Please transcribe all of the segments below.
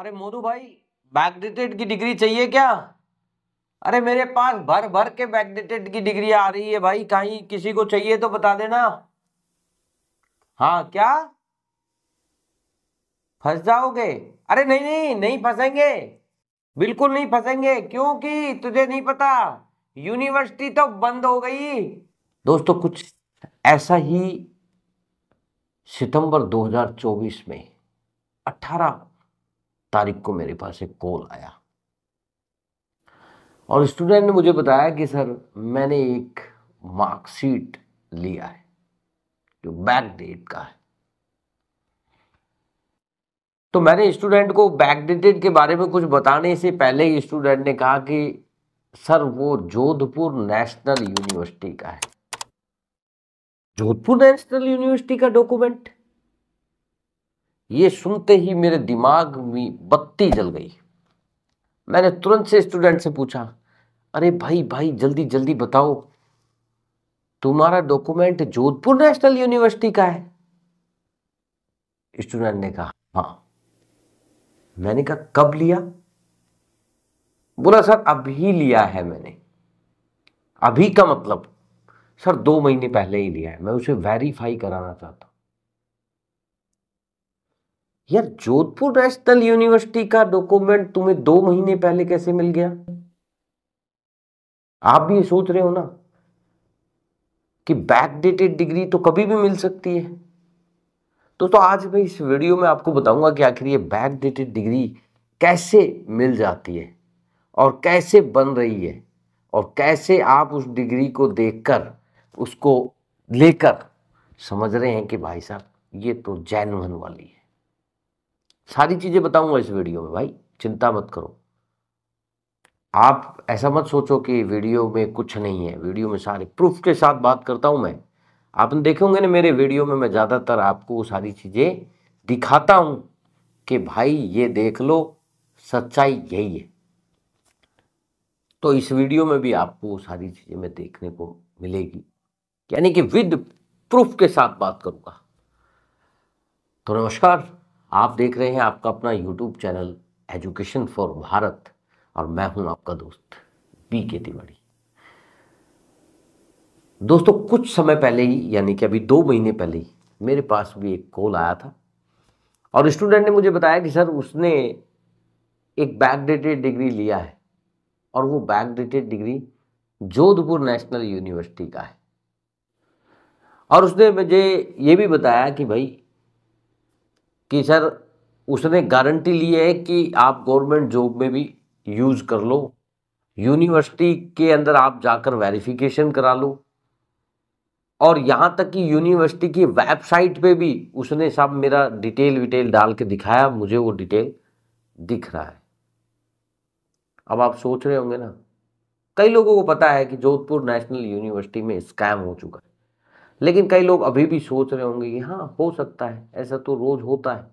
अरे मोदू भाई बैकडेटेड की डिग्री चाहिए क्या? अरे मेरे पास भर भर के बैकडेटेड की डिग्री आ रही है भाई, कहीं किसी को चाहिए तो बता देना। हाँ क्या? फंस जाओगे? अरे नहीं नहीं नहीं फंसेंगे। बिल्कुल नहीं फंसेंगे, क्योंकि तुझे नहीं पता यूनिवर्सिटी तो बंद हो गई। दोस्तों, कुछ ऐसा ही सितंबर 2024 में 18 तारीख को मेरे पास एक कॉल आया। और स्टूडेंट ने मुझे बताया कि, सर, मैंने एक मार्कशीट लिया है, जो बैक डेट का है। तो मैंने स्टूडेंट को बैक डेटेड के बारे में कुछ बताने से पहले ही स्टूडेंट ने कहा कि, सर, वो जोधपुर नेशनल यूनिवर्सिटी का है। जोधपुर नेशनल यूनिवर्सिटी का डॉक्यूमेंट ये सुनते ही मेरे दिमाग में बत्ती जल गई। मैंने तुरंत से स्टूडेंट से पूछा, अरे भाई भाई, जल्दी जल्दी बताओ, तुम्हारा डॉक्यूमेंट जोधपुर नेशनल यूनिवर्सिटी का है? स्टूडेंट ने कहा हाँ। मैंने कहा, कब लिया? बोला, सर, अभी लिया है मैंने। अभी का मतलब सर, दो महीने पहले ही लिया है। मैं उसे वेरीफाई कराना चाहता हूँ। यार, जोधपुर नेशनल यूनिवर्सिटी का डॉक्यूमेंट तुम्हें दो महीने पहले कैसे मिल गया? आप भी सोच रहे हो ना कि बैकडेटेड डिग्री तो कभी भी मिल सकती है। तो तो आज मैं इस वीडियो में आपको बताऊँगा कि आखिर ये बैकडेटेड डिग्री कैसे मिल जाती है और कैसे बन रही है और कैसे आप उस डिग्री को देखकर, उसको लेकर समझ रहे हैं कि भाई साहब, ये तो जैनवन वाली है। सारी चीज़ें बताऊँगा इस वीडियो में, भाई। चिंता मत करो। आप ऐसा मत सोचो कि वीडियो में कुछ नहीं है। वीडियो में सारे प्रूफ के साथ बात करता हूँ मैं। आपने देखे होंगे ना मेरे वीडियो में मैं ज़्यादातर आपको वो सारी चीज़ें दिखाता हूँ कि भाई, ये देख लो, सच्चाई यही है। तो इस वीडियो में भी आपको वो सारी चीज़ें मैं देखने को मिलेगी। यानी कि विद प्रूफ के साथ बात करूँगा। तो नमस्कार। आप देख रहे हैं आपका अपना YouTube channel education for Bharat और मैं हूँ आपका दोस्त पी के तिवाड़ी दोस्तों, कुछ समय पहले ही, यानी कि अभी दो महीने पहले ही, मेरे पास भी एक कॉल आया था और स्टूडेंट ने मुझे बताया कि सर, उसने एक बैकडेटेड डिग्री लिया है और वो backdated degree Jodhpur national university का है। और उसने मुझे ये भी बताया कि भाई कि सर, उसने गारंटी ली है कि आप गवर्नमेंट जॉब में भी यूज़ कर लो। यूनिवर्सिटी के अंदर आप जाकर वेरिफिकेशन करा लो। और यहाँ तक कि यूनिवर्सिटी की वेबसाइट पे भी उसने सब मेरा डिटेल विटेल डाल के दिखाया, मुझे वो डिटेल दिख रहा है। अब आप सोच रहे होंगे ना, कई लोगों को पता है कि जोधपुर नेशनल यूनिवर्सिटी में स्कैम हो चुका है। लेकिन कई लोग अभी भी सोच रहे होंगे कि हाँ हो सकता है, ऐसा तो रोज होता है।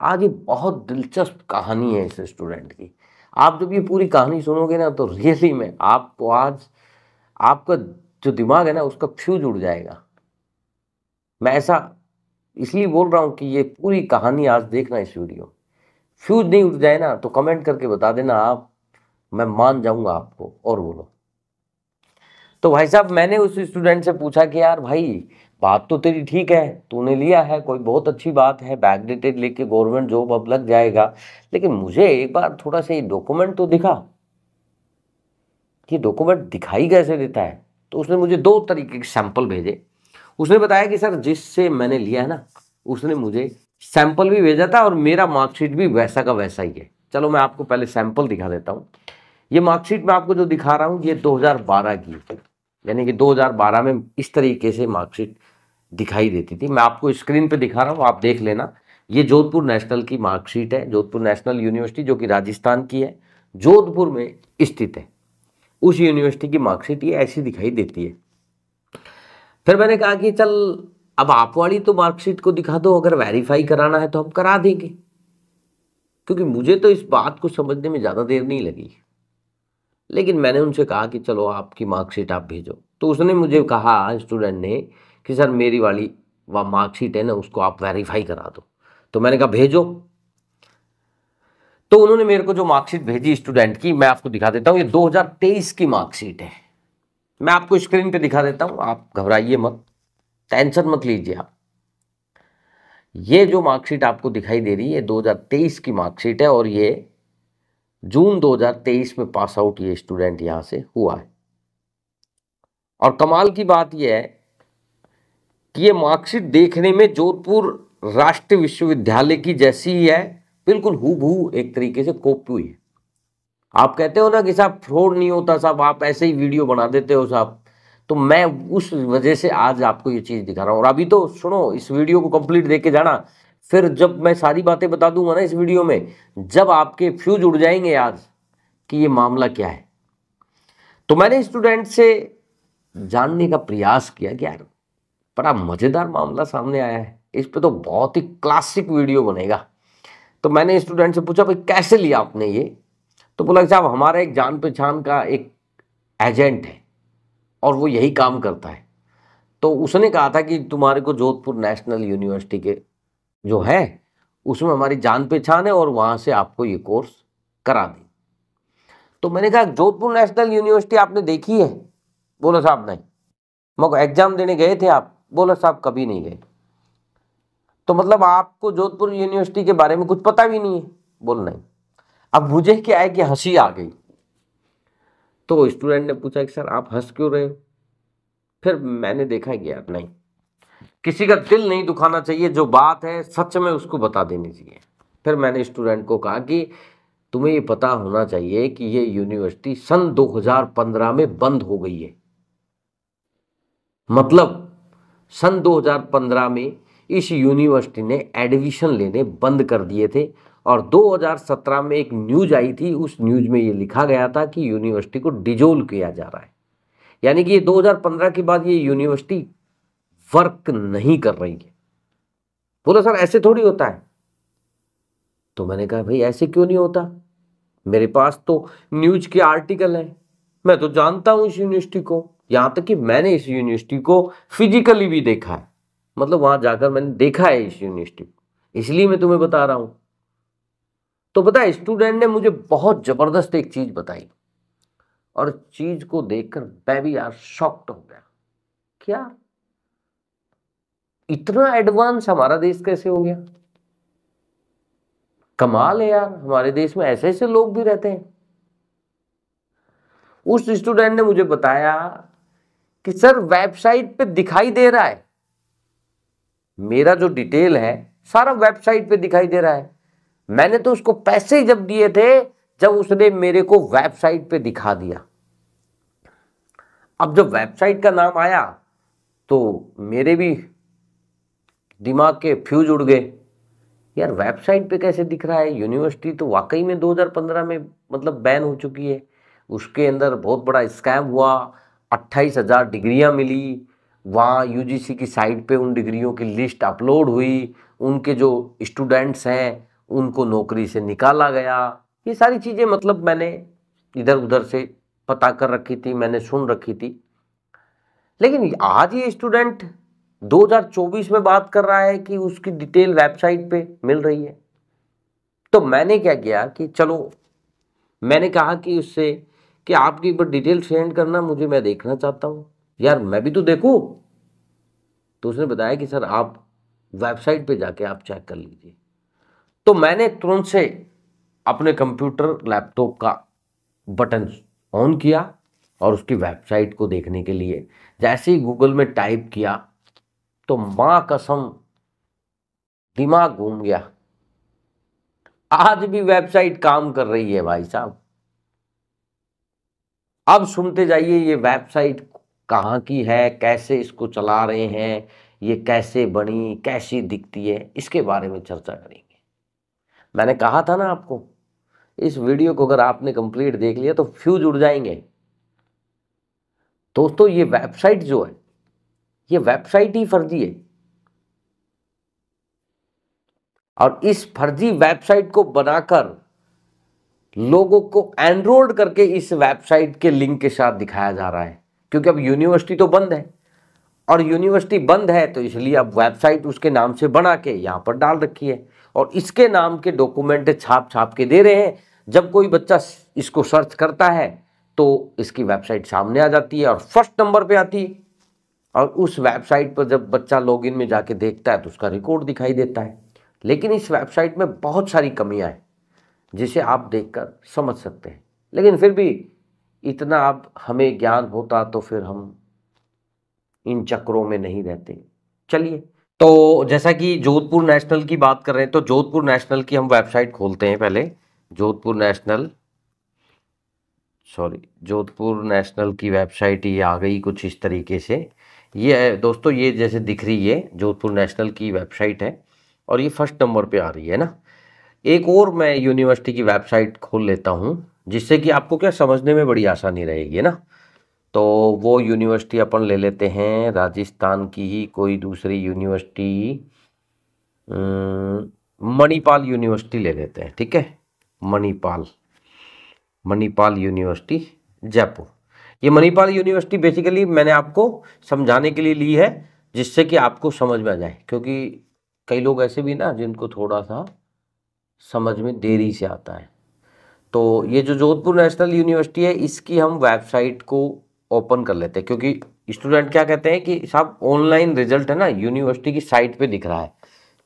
आज ये बहुत दिलचस्प कहानी है इस स्टूडेंट की। आप जब ये पूरी कहानी सुनोगे ना तो रियली में आपको आज, आपका जो दिमाग है ना, उसका फ्यूज उड़ जाएगा। मैं ऐसा इसलिए बोल रहा हूँ कि ये पूरी कहानी आज देखना इस वीडियो फ्यूज नहीं उठ जाए ना तो कमेंट करके बता देना आप, मैं मान जाऊँगा आपको, और बोलो। तो भाई साहब, मैंने उस स्टूडेंट से पूछा कि यार भाई, बात तो तेरी ठीक है, तूने लिया है, कोई बहुत अच्छी बात है बैकडेटेड लेके गवर्नमेंट जॉब अब लग जाएगा। लेकिन मुझे एक बार थोड़ा सा ये डॉक्यूमेंट तो दिखा। ये डॉक्यूमेंट दिखाई कैसे देता है? तो उसने मुझे दो तरीके के सैंपल भेजे। उसने बताया कि सर, जिससे मैंने लिया है ना, उसने मुझे सैंपल भी भेजा था और मेरा मार्कशीट भी वैसा का वैसा ही है। चलो मैं आपको पहले सैंपल दिखा देता हूँ। ये मार्कशीट मैं आपको जो दिखा रहा हूँ, ये 2012 की यानी कि 2012 में इस तरीके से मार्कशीट दिखाई देती थी। मैं आपको स्क्रीन पे दिखा रहा हूँ, आप देख लेना। ये जोधपुर नेशनल की मार्कशीट है, जोधपुर नेशनल यूनिवर्सिटी, जो कि राजस्थान की है। जोधपुर में स्थित है। उस यूनिवर्सिटी की मार्कशीट ये ऐसी दिखाई देती है। फिर मैंने कहा कि चल, अब आप वाली तो मार्कशीट को दिखा दो, अगर वेरीफाई कराना है तो हम करा देंगे। क्योंकि मुझे तो इस बात को समझने में ज़्यादा देर नहीं लगी। लेकिन मैंने उनसे कहा कि चलो आपकी मार्कशीट आप भेजो। तो उसने मुझे कहा, स्टूडेंट ने, कि सर मेरी वाली वह मार्कशीट है ना, उसको आप वेरीफाई करा दो। तो मैंने कहा, भेजो। तो उन्होंने मेरे को जो मार्कशीट भेजी स्टूडेंट की, मैं आपको दिखा देता हूँ, ये 2023 की मार्कशीट है। मैं आपको स्क्रीन पे दिखा देता हूँ, आप घबराइए मत, टेंशन मत लीजिए आप। ये जो मार्कशीट आपको दिखाई दे रही है 2023 की मार्कशीट है और ये जून 2023 में पास आउट ये स्टूडेंट यहाँ से हुआ है। और कमाल की बात यह है कि ये मार्कशीट देखने में जोधपुर राष्ट्रीय विश्वविद्यालय की जैसी ही है, बिल्कुल हु एक तरीके से कॉपी हुई है। आप कहते हो ना कि साहब फ्रॉड नहीं होता साहब, आप ऐसे ही वीडियो बना देते हो साहब। तो मैं उस वजह से आज आपको ये चीज़ दिखा रहा हूँ। और अभी तो सुनो, इस वीडियो को कंप्लीट देख के जाना फिर जब मैं सारी बातें बता दूँगा ना इस वीडियो में, जब आपके फ्यूज उड़ जाएँगे आज कि ये मामला क्या है। तो मैंने स्टूडेंट से जानने का प्रयास किया कि यार, बड़ा मज़ेदार मामला सामने आया है। इस पे तो बहुत ही क्लासिक वीडियो बनेगा। तो मैंने स्टूडेंट से पूछा, भाई, कैसे लिया आपने ये? तो बोला, साहब, हमारा एक जान पहचान का एक एजेंट है और वो यही काम करता है। तो उसने कहा था कि तुम्हारे को जोधपुर नेशनल यूनिवर्सिटी के जो है, उसमें हमारी जान पहचान है और वहाँ से आपको ये कोर्स करा दें। तो मैंने कहा, जोधपुर नेशनल यूनिवर्सिटी आपने देखी है? बोला, साहब, नहीं। मगर एग्ज़ाम देने गए थे आप? बोला, साहब, कभी नहीं गए। तो मतलब आपको जोधपुर यूनिवर्सिटी के बारे में कुछ पता भी नहीं है? बोल, नहीं। अब मुझे क्या है कि हँसी आ गई। तो स्टूडेंट ने पूछा कि, सर, आप हंस क्यों रहे हो? फिर मैंने देखा कि यार, नहीं। किसी का दिल नहीं दुखाना चाहिए, जो बात है, सच में उसको बता देनी चाहिए। फिर मैंने स्टूडेंट को कहा कि तुम्हें ये पता होना चाहिए कि ये यूनिवर्सिटी सन 2015 में बंद हो गई है। मतलब सन 2015 में इस यूनिवर्सिटी ने एडमिशन लेने बंद कर दिए थे और 2017 में एक न्यूज़ आई थी, उस न्यूज़ में ये लिखा गया था कि यूनिवर्सिटी को डिजोल्व किया जा रहा है। यानी कि ये 2015 के बाद ये यूनिवर्सिटी वर्क नहीं कर रही है। बोला, सर, ऐसे थोड़ी होता है। तो मैंने कहा, भाई, ऐसे क्यों नहीं होता? मेरे पास तो न्यूज़ के आर्टिकल है। मैं तो जानता हूँ इस यूनिवर्सिटी को। यहाँ तक कि मैंने इस यूनिवर्सिटी को फिजिकली भी देखा है। मतलब वहाँ जाकर मैंने देखा है इस यूनिवर्सिटी को। इसलिए मैं तुम्हें बता रहा हूँ। तो है स्टूडेंट ने मुझे बहुत ज़बरदस्त एक चीज़ बताई। और चीज़ को देखकर मैं भी यार शॉक्ड हो गया। क्या? इतना एडवांस हमारा देश कैसे हो गया? कमाल है यार, हमारे देश में ऐसे ऐसे लोग भी रहते हैं। उस स्टूडेंट ने मुझे बताया कि, सर वेबसाइट पे दिखाई दे रहा है। मेरा जो डिटेल है, सारा वेबसाइट पे दिखाई दे रहा है। मैंने तो उसको पैसे जब दिए थे, जब उसने मेरे को वेबसाइट पे दिखा दिया। अब जब वेबसाइट का नाम आया तो मेरे भी दिमाग के फ्यूज उड़ गए। यार, वेबसाइट पे कैसे दिख रहा है? यूनिवर्सिटी तो वाकई में 2015 में मतलब बैन हो चुकी है। उसके अंदर बहुत बड़ा स्कैम हुआ। अट्ठाईस हज़ार डिग्रियाँ मिली। वहाँ यूजीसी की साइट पे उन डिग्रियों की लिस्ट अपलोड हुई। उनके जो स्टूडेंट्स हैं, उनको नौकरी से निकाला गया। ये सारी चीज़ें मतलब मैंने इधर उधर से पता कर रखी थी, मैंने सुन रखी थी। लेकिन आज ये स्टूडेंट 2024 में बात कर रहा है कि उसकी डिटेल वेबसाइट पे मिल रही है। तो मैंने क्या किया कि चलो, मैंने कहा कि उससे कि आपकी पर डिटेल सेंड करना, मुझे मैं देखना चाहता हूँ। यार, मैं भी तो देखूँ। तो उसने बताया कि सर, आप वेबसाइट पे जाके आप चेक कर लीजिए। तो मैंने तुरंत से अपने कंप्यूटर, लैपटॉप का बटन ऑन किया और उसकी वेबसाइट को देखने के लिए, जैसे ही गूगल में टाइप किया तो माँ कसम दिमाग घूम गया। आज भी वेबसाइट काम कर रही है भाई साहब। अब सुनते जाइए, ये वेबसाइट कहाँ की है, कैसे इसको चला रहे हैं, ये कैसे बनी, कैसी दिखती है, इसके बारे में चर्चा करेंगे। मैंने कहा था ना आपको, इस वीडियो को अगर आपने कंप्लीट देख लिया तो फ्यूज उड़ जाएँगे। दोस्तों, ये वेबसाइट जो है ये वेबसाइट ही फर्जी है। और इस फर्जी वेबसाइट को बनाकर लोगों को एनरोल्ड करके इस वेबसाइट के लिंक के साथ दिखाया जा रहा है, क्योंकि अब यूनिवर्सिटी तो बंद है। और यूनिवर्सिटी बंद है तो इसलिए अब वेबसाइट उसके नाम से बना के यहाँ पर डाल रखी है। और इसके नाम के डॉक्यूमेंट छाप छाप के दे रहे हैं। जब कोई बच्चा इसको सर्च करता है तो इसकी वेबसाइट सामने आ जाती है और फ़र्स्ट नंबर पे आती है। और उस वेबसाइट पर जब बच्चा लॉगिन में जाके देखता है तो उसका रिकॉर्ड दिखाई देता है। लेकिन इस वेबसाइट में बहुत सारी कमियाँ हैं, जिसे आप देखकर समझ सकते हैं। लेकिन फिर भी इतना अब हमें ज्ञान होता तो फिर हम इन चक्रों में नहीं रहते। चलिए तो जैसा कि जोधपुर नेशनल की बात कर रहे हैं तो जोधपुर नेशनल की हम वेबसाइट खोलते हैं पहले। Jodhpur national sorry Jodhpur national की वेबसाइट ये आ गई कुछ इस तरीके से। ये दोस्तों, ये जैसे दिख रही है, जोधपुर नेशनल की वेबसाइट है और ये फ़र्स्ट नंबर पे आ रही है ना। एक और मैं यूनिवर्सिटी की वेबसाइट खोल लेता हूँ, जिससे कि आपको क्या समझने में बड़ी आसानी रहेगी ना। तो वो यूनिवर्सिटी अपन ले लेते हैं, राजस्थान की ही कोई दूसरी यूनिवर्सिटी मणिपाल यूनिवर्सिटी ले लेते हैं, ठीक है? मणिपाल मणिपाल यूनिवर्सिटी, जयपुर। ये मणिपाल यूनिवर्सिटी बेसिकली मैंने आपको समझाने के लिए ली है, जिससे कि आपको समझ में आ जाए, क्योंकि कई लोग ऐसे भी ना, जिनको थोड़ा सा समझ में देरी से आता है। तो ये जो जोधपुर नेशनल यूनिवर्सिटी है, इसकी हम वेबसाइट को ओपन कर लेते हैं, क्योंकि स्टूडेंट क्या कहते हैं कि साहब ऑनलाइन रिज़ल्ट है ना, यूनिवर्सिटी की साइट पे दिख रहा है।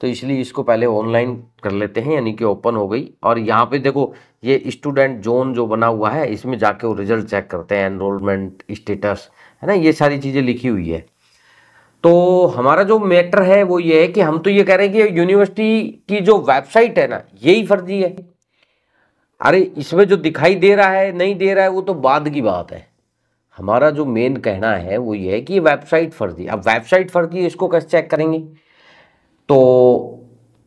तो इसलिए इसको पहले ऑनलाइन कर लेते हैं, यानी कि ओपन हो गई। और यहाँ पे देखो ये स्टूडेंट जोन जो बना हुआ है, इसमें जाके वो रिज़ल्ट चेक करते हैं एनरोलमेंट स्टेटस है ना? ये सारी चीज़ें लिखी हुई है। तो हमारा जो मैटर है वो ये है कि हम तो ये कह रहे हैं कि यूनिवर्सिटी की जो वेबसाइट है ना, यही फर्जी है। अरे, इसमें जो दिखाई दे रहा है, नहीं दे रहा है, वो तो बाद की बात है। हमारा जो मेन कहना है वो ये है कि वेबसाइट फर्जी अब वेबसाइट फर्जी इसको कैसे चेक करेंगे? तो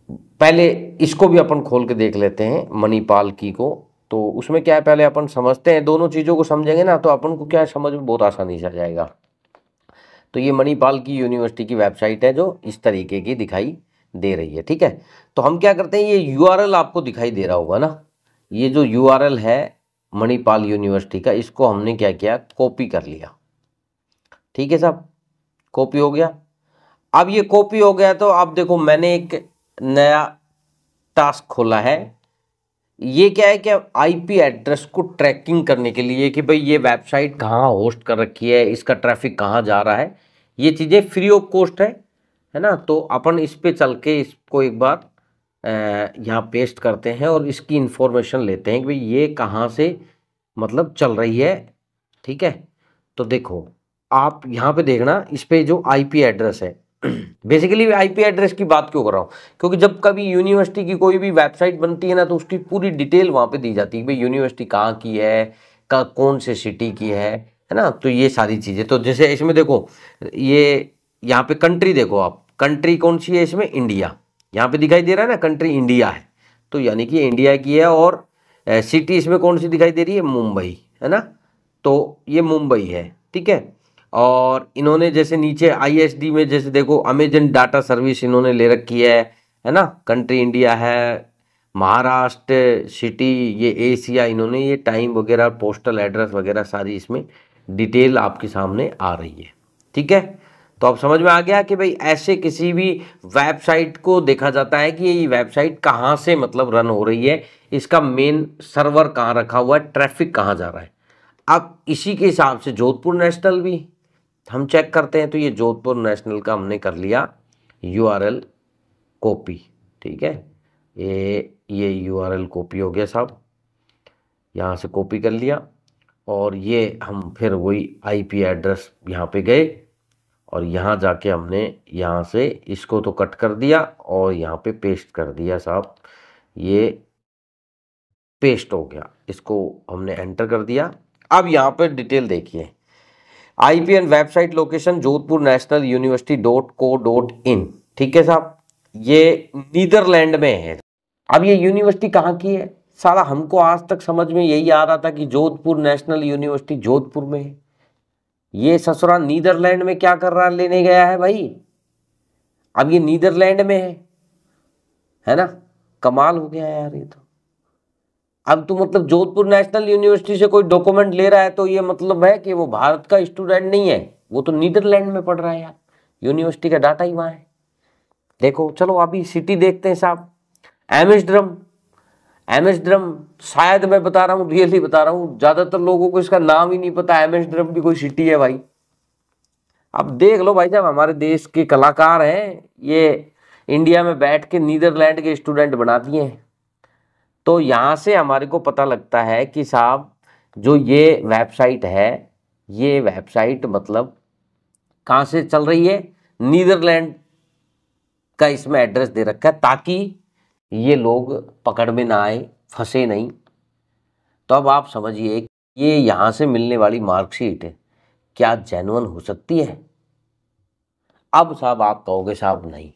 पहले इसको भी अपन खोल के देख लेते हैं, मणिपाल की को। तो उसमें क्या है, पहले अपन समझते हैं, दोनों चीज़ों को समझेंगे ना तो अपन को क्या है, समझ में बहुत आसानी से आ जाएगा। तो ये मणिपाल की यूनिवर्सिटी की वेबसाइट है, जो इस तरीके की दिखाई दे रही है, ठीक है? तो हम क्या करते हैं, ये यूआरएल आपको दिखाई दे रहा होगा ना? ये जो यूआरएल है, मणिपाल यूनिवर्सिटी का, इसको हमने क्या किया कॉपी कर लिया। ठीक है साहब? कॉपी हो गया। अब ये कॉपी हो गया तो आप देखो, मैंने एक नया टास्क खोला है। ये क्या है कि आईपी एड्रेस को ट्रैकिंग करने के लिए कि भाई ये वेबसाइट कहाँ होस्ट कर रखी है, इसका ट्रैफ़िक कहाँ जा रहा है, ये चीज़ें फ्री ऑफ़ कॉस्ट है है ना? तो अपन इस पे चल के इसको एक बार यहाँ पेस्ट करते हैं और इसकी इंफॉर्मेशन लेते हैं कि भाई ये कहाँ से मतलब चल रही है, ठीक है? तो देखो, आप यहाँ पे देखना, इस पे जो आईपी एड्रेस है बेसिकली आईपी एड्रेस की बात क्यों कर रहा हूँ? क्योंकि जब कभी यूनिवर्सिटी की कोई भी वेबसाइट बनती है ना तो उसकी पूरी डिटेल वहाँ पे दी जाती है भाई यूनिवर्सिटी कहाँ की है का कौन से सिटी की है है ना? तो ये सारी चीज़ें। तो जैसे इसमें देखो, ये यहाँ पे कंट्री देखो आप। कंट्री कौन सी है इसमें? इंडिया यहाँ पे दिखाई दे रहा है ना कंट्री इंडिया है। तो यानी कि इंडिया की है और सिटी इसमें कौन सी दिखाई दे रही है? मुंबई, है ना? तो ये मुंबई है, ठीक है? और इन्होंने जैसे नीचे आईएसडी में जैसे देखो अमेजन डाटा सर्विस इन्होंने ले रखी है है ना? कंट्री इंडिया है महाराष्ट्र सिटी ये एशिया इन्होंने ये टाइम वगैरह पोस्टल एड्रेस वगैरह सारी इसमें डिटेल आपके सामने आ रही है। ठीक है? तो अब समझ में आ गया कि भाई ऐसे किसी भी वेबसाइट को देखा जाता है कि ये वेबसाइट कहाँ से मतलब रन हो रही है, इसका मेन सर्वर कहाँ रखा हुआ है ट्रैफ़िक कहाँ जा रहा है। अब इसी के हिसाब से जोधपुर नेशनल भी हम चेक करते हैं तो ये जोधपुर नेशनल का हमने कर लिया यूआरएल कॉपी ठीक है? ये ये यूआरएल कॉपी हो गया साहब। यहाँ से कॉपी कर लिया और ये हम फिर वही आईपी एड्रेस यहाँ पे गए और यहाँ जाके हमने यहाँ से इसको तो कट कर दिया और यहाँ पे पेस्ट कर दिया साहब। ये पेस्ट हो गया। इसको हमने एंटर कर दिया। अब यहाँ पे डिटेल देखिए। IPN website location Jodhpur national university dot co dot in ठीक है साहब? ये नीदरलैंड में है। अब ये यूनिवर्सिटी कहाँ की है? सारा हमको आज तक समझ में यही आ रहा था कि जोधपुर नेशनल यूनिवर्सिटी जोधपुर में है। ये ससुरा नीदरलैंड में क्या कर रहा लेने गया है भाई। अब ये नीदरलैंड में है। है ना? कमाल हो गया यार ये तो। अब तो मतलब जोधपुर नेशनल यूनिवर्सिटी से कोई डॉक्यूमेंट ले रहा है तो ये मतलब है कि वो भारत का स्टूडेंट नहीं है। वो तो नीदरलैंड में पढ़ रहा है यार। यूनिवर्सिटी का डाटा ही वहाँ है। देखो, चलो अभी सिटी देखते हैं साहब। एमएसड्रम एमएसड्रम शायद मैं बता रहा हूँ, रियली बता रहा हूँ। ज़्यादातर लोगों को इसका नाम ही नहीं पता। एमएसड्रम भी कोई सिटी है भाई। अब देख लो भाई साहब, हमारे देश के कलाकार हैं। ये इंडिया में बैठ के नीदरलैंड के स्टूडेंट बना दिए हैं। तो यहाँ से हमारे को पता लगता है कि साहब, जो ये वेबसाइट है, ये वेबसाइट मतलब कहाँ से चल रही है? नीदरलैंड का इसमें एड्रेस दे रखा है ताकि ये लोग पकड़ में ना आए, फंसे नहीं। तो अब आप समझिए ये यहाँ से मिलने वाली मार्कशीट क्या जेनुअन हो सकती है? अब साहब आप कहोगे साहब नहीं।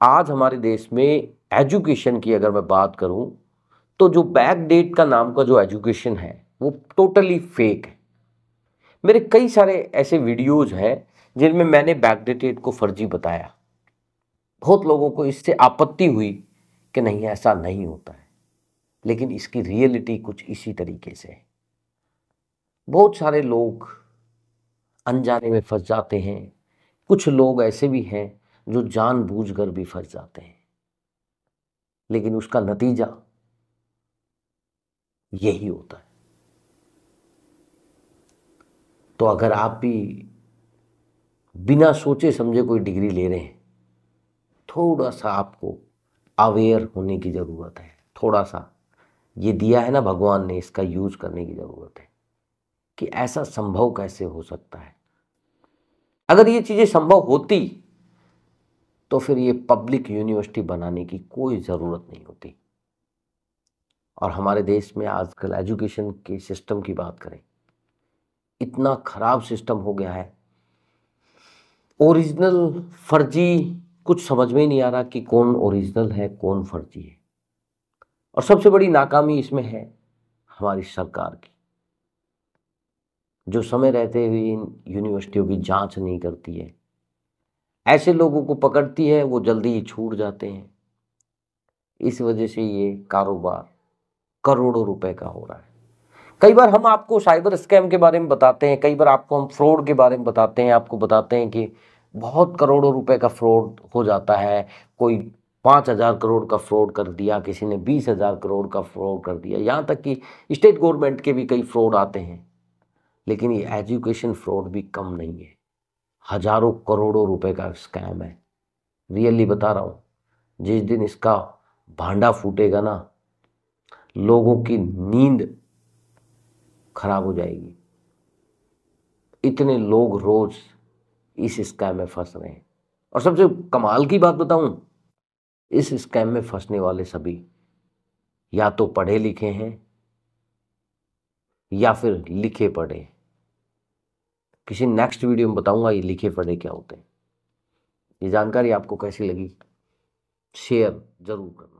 आज हमारे देश में एजुकेशन की अगर मैं बात करूँ तो जो बैक डेट का नाम का जो एजुकेशन है, वो टोटली फेक है। मेरे कई सारे ऐसे वीडियोज़ हैं, जिनमें मैंने बैकडेटेड को फर्जी बताया। बहुत लोगों को इससे आपत्ति हुई कि नहीं, ऐसा नहीं होता है। लेकिन इसकी रियलिटी कुछ इसी तरीके से है। बहुत सारे लोग अनजाने में फंस जाते हैं। कुछ लोग ऐसे भी हैं, जो जानबूझकर भी फंस जाते हैं। लेकिन उसका नतीजा यही होता है। तो अगर आप भी बिना सोचे समझे कोई डिग्री ले रहे हैं, थोड़ा सा आपको अवेयर होने की ज़रूरत है। थोड़ा सा। ये दिया है ना भगवान ने, इसका यूज़ करने की ज़रूरत है कि ऐसा संभव कैसे हो सकता है। अगर ये चीज़ें संभव होती तो फिर ये पब्लिक यूनिवर्सिटी बनाने की कोई ज़रूरत नहीं होती। और हमारे देश में आजकल एजुकेशन के सिस्टम की बात करें, इतना खराब सिस्टम हो गया है। ओरिजिनल फर्जी, कुछ समझ में ही नहीं आ रहा कि कौन ओरिजिनल है, कौन फर्जी है। और सबसे बड़ी नाकामी इसमें है हमारी सरकार की, जो समय रहते हुए इन यूनिवर्सिटियों की जाँच नहीं करती है। ऐसे लोगों को पकड़ती है, वो जल्दी ही छूट जाते हैं। इस वजह से ये कारोबार करोड़ों रुपए का हो रहा है। कई बार हम आपको साइबर स्कैम के बारे में बताते हैं, कई बार आपको हम फ्रॉड के बारे में बताते हैं, आपको बताते हैं कि बहुत करोड़ों रुपए का फ्रॉड हो जाता है, कोई पाँच हज़ार करोड़ का फ्रॉड कर दिया, किसी ने बीस हज़ार करोड़ का फ्रॉड कर दिया। यहाँ तक कि स्टेट गवर्नमेंट के भी कई फ्रॉड आते हैं, लेकिन ये एजुकेशन फ्रॉड भी कम नहीं है। हज़ारों करोड़ों रुपए का स्कैम है। रियली बता रहा हूँ, जिस दिन इसका भांडा फूटेगा ना, लोगों की नींद खराब हो जाएगी। इतने लोग रोज इस स्कैम में फंस रहे हैं। और सबसे कमाल की बात बताऊँ, इस स्कैम में फंसने वाले सभी या तो पढ़े लिखे हैं, या फिर लिखे पढ़े। किसी नेक्स्ट वीडियो में बताऊँगा ये लिखे पढ़े क्या होते हैं। ये जानकारी आपको कैसी लगी? शेयर ज़रूर करना